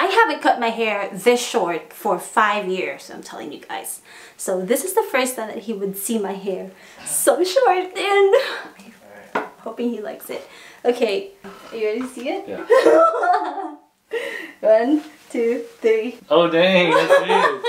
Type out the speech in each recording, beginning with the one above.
I haven't cut my hair this short for five years, I'm telling you guys. So this is the first time that he would see my hair so short and hoping he likes it. Okay, are you ready to see it? Yeah. One, two, three. Oh dang, that's it.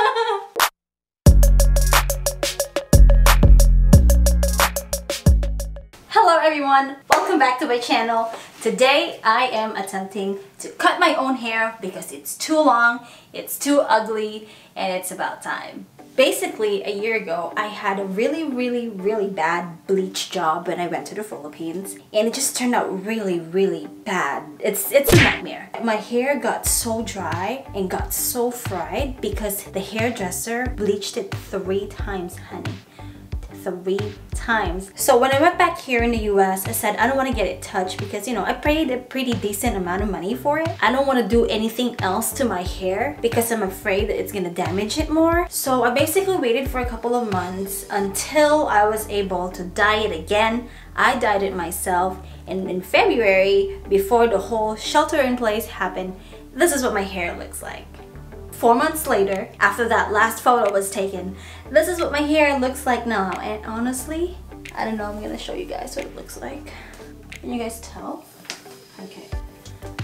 Hello everyone, welcome back to my channel. Today I am attempting to cut my own hair because it's too long, it's too ugly, and it's about time. Basically, a year ago, I had a really, really, really bad bleach job when I went to the Philippines. And it just turned out really, really bad. It's, it's a nightmare. My hair got so dry and got so fried because the hairdresser bleached it three times, honey three times. So when I went back here in the US, I said I don't want to get it touched because you know I paid a pretty decent amount of money for it. I don't want to do anything else to my hair because I'm afraid that it's gonna damage it more. So I basically waited for a couple of months until I was able to dye it again. I dyed it myself and in February, before the whole shelter in place happened, this is what my hair looks like. Four months later, after that last photo was taken, this is what my hair looks like now. And honestly, I don't know, I'm gonna show you guys what it looks like. Can you guys tell? Okay.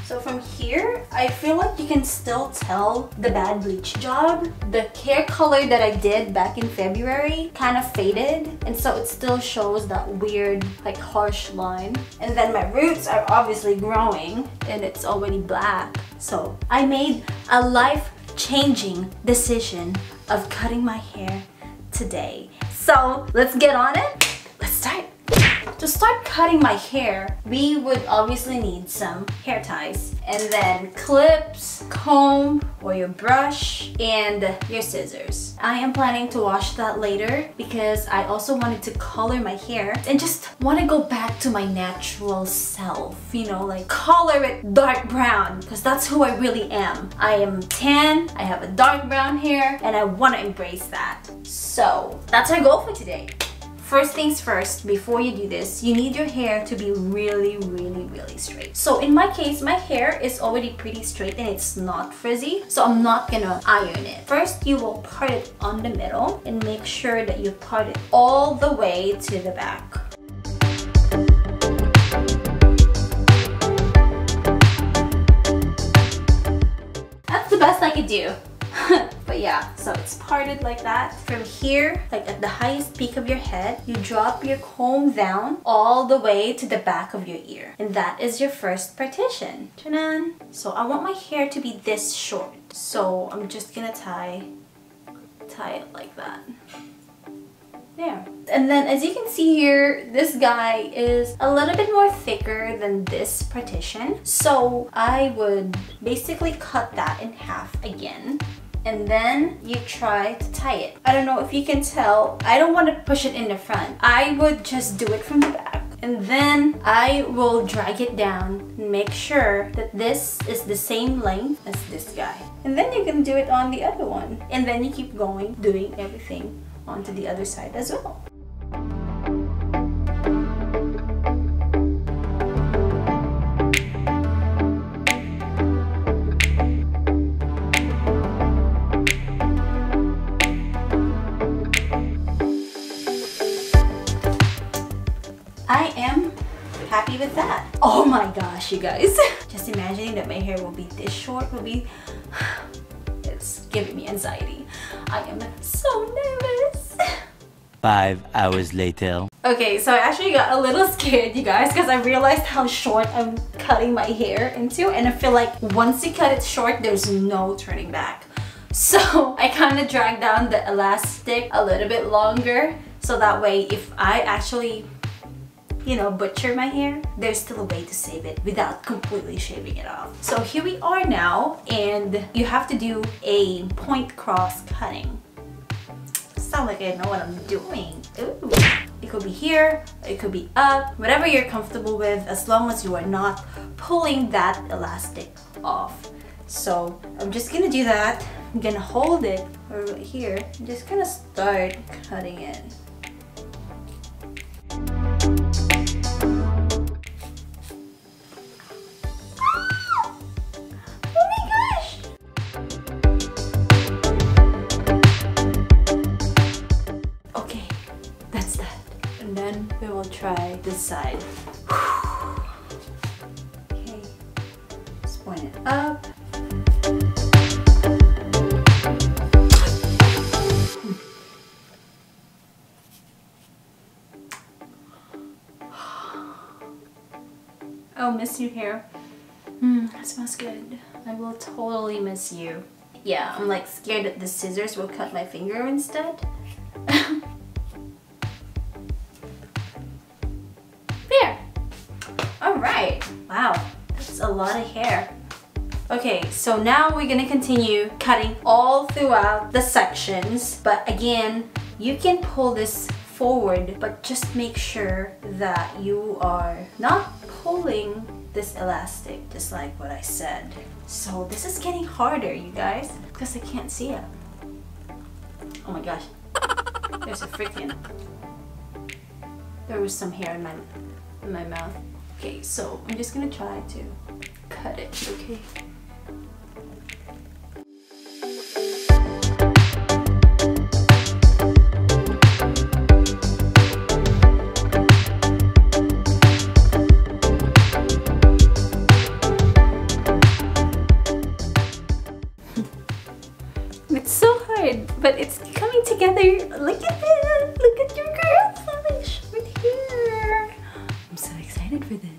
So from here, I feel like you can still tell the bad bleach job. The hair color that I did back in February kind of faded and so it still shows that weird like harsh line. And then my roots are obviously growing and it's already black. So I made a life changing decision of cutting my hair today. So let's get on it. To start cutting my hair, we would obviously need some hair ties and then clips, comb, or your brush, and your scissors. I am planning to wash that later because I also wanted to color my hair and just want to go back to my natural self, you know, like color it dark brown because that's who I really am. I am tan, I have a dark brown hair, and I want to embrace that. So that's our goal for today. First things first, before you do this, you need your hair to be really, really, really straight. So in my case, my hair is already pretty straight and it's not frizzy, so I'm not gonna iron it. First, you will part it on the middle and make sure that you part it all the way to the back. That's the best I could do. but yeah, so it's parted like that. From here, like at the highest peak of your head, you drop your comb down all the way to the back of your ear. And that is your first partition. So I want my hair to be this short. So I'm just gonna tie, tie it like that. There. And then as you can see here, this guy is a little bit more thicker than this partition. So I would basically cut that in half again and then you try to tie it. I don't know if you can tell, I don't want to push it in the front. I would just do it from the back. And then I will drag it down and make sure that this is the same length as this guy. And then you can do it on the other one. And then you keep going, doing everything onto the other side as well. Happy with that. Oh my gosh, you guys. Just imagining that my hair will be this short will be, it's giving me anxiety. I am so nervous. Five hours later. Okay, so I actually got a little scared, you guys, because I realized how short I'm cutting my hair into. And I feel like once you cut it short, there's no turning back. So I kind of dragged down the elastic a little bit longer. So that way, if I actually you know, butcher my hair, there's still a way to save it without completely shaving it off. So here we are now, and you have to do a point cross cutting. Sound like I know what I'm doing. Ooh. It could be here, it could be up, whatever you're comfortable with, as long as you are not pulling that elastic off. So I'm just gonna do that. I'm gonna hold it right here and just gonna start cutting it. We will try this side. Okay, just point it up. Oh, miss you hair. Hmm, that smells good. I will totally miss you. Yeah, I'm like scared that the scissors will cut my finger instead. Wow, that's a lot of hair. Okay, so now we're gonna continue cutting all throughout the sections, but again, you can pull this forward, but just make sure that you are not pulling this elastic, just like what I said. So this is getting harder, you guys, because I can't see it. Oh my gosh, there's a freaking, there was some hair in my, in my mouth. Okay, so I'm just gonna try to cut it, okay? It's so hard, but it's coming together. Look at it! For this.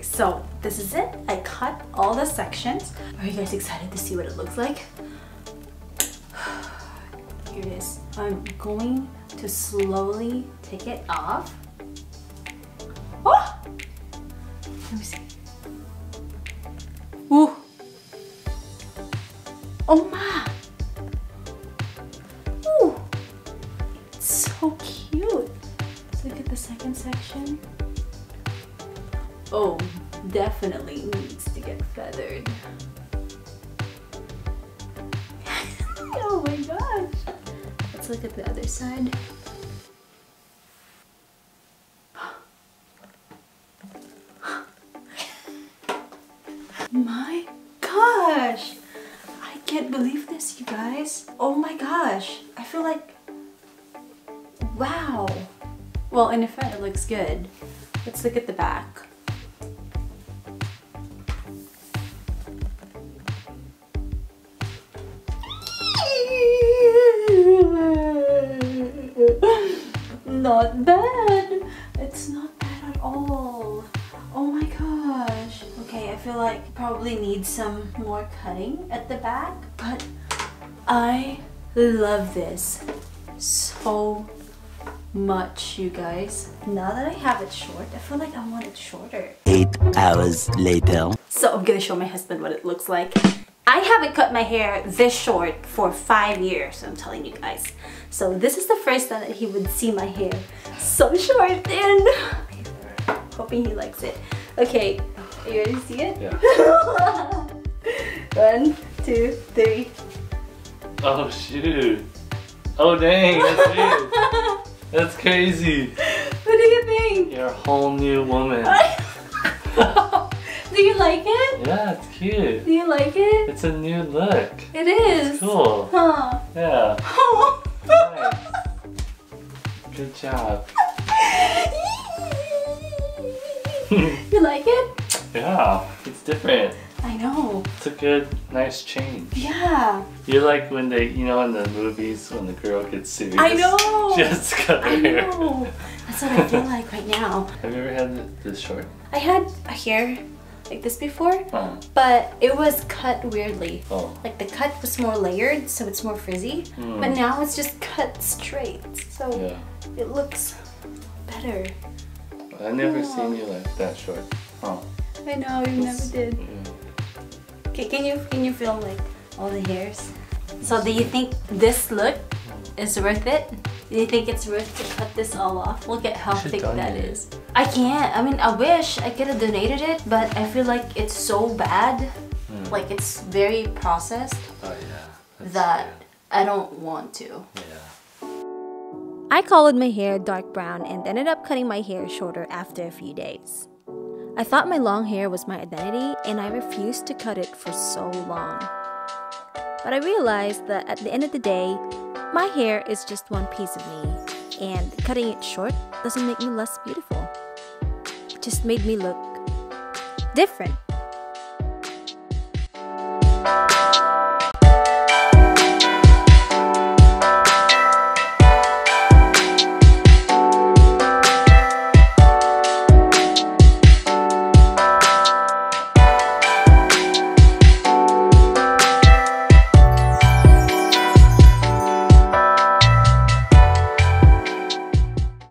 So this is it. I cut all the sections. Are you guys excited to see what it looks like? I'm going to slowly take it off. Oh! Let me see. Ooh. Oh my. Ooh. It's so cute. Let's look at the second section. Oh, definitely needs to get feathered. oh my gosh. Let's look at the other side. My gosh! I can't believe this, you guys. Oh my gosh. I feel like, wow. Well, in effect, it looks good. Let's look at the back. Not bad. It's not bad at all. Oh my gosh. Okay, I feel like probably need some more cutting at the back, but I love this so much, you guys. Now that I have it short, I feel like I want it shorter. Eight hours later. So I'm gonna show my husband what it looks like. I haven't cut my hair this short for five years, I'm telling you guys. So this is the first time that he would see my hair so short and hoping he likes it. Okay, are you ready to see it? Yeah. One, two, three. Oh shoot. Oh dang, that's. That's crazy. What do you think? You're a whole new woman. Do you like it? Yeah, it's cute. Do you like it? It's a new look. It is. Cool. Huh. Yeah. Nice. Good job. you like it? Yeah, it's different. I know. It's a good, nice change. Yeah. You're like when they, you know, in the movies when the girl gets serious. I know. Just cut her I hair. know. That's what I feel like right now. Have you ever had this short? I had a hair like this before, Oh. but it was cut weirdly. Oh. Like the cut was more layered, so it's more frizzy. Hmm. But now it's just cut straight, so Yeah. it looks better. I've never Aw. seen you like that short. Oh. I know you never did. Yeah. Okay, can you can you film like all the hairs? So do you think this look is worth it? Do you think it's worth to cut this all off? Look at how thick that donate it. is. I can't. I mean, I wish I could have donated it, but I feel like it's so bad. Mm. Like it's very processed. Oh yeah. That's- that I don't want to. Yeah. I colored my hair dark brown and ended up cutting my hair shorter after a few days. I thought my long hair was my identity and I refused to cut it for so long. But I realized that at the end of the day, my hair is just one piece of me, and cutting it short doesn't make me less beautiful. It just made me look different.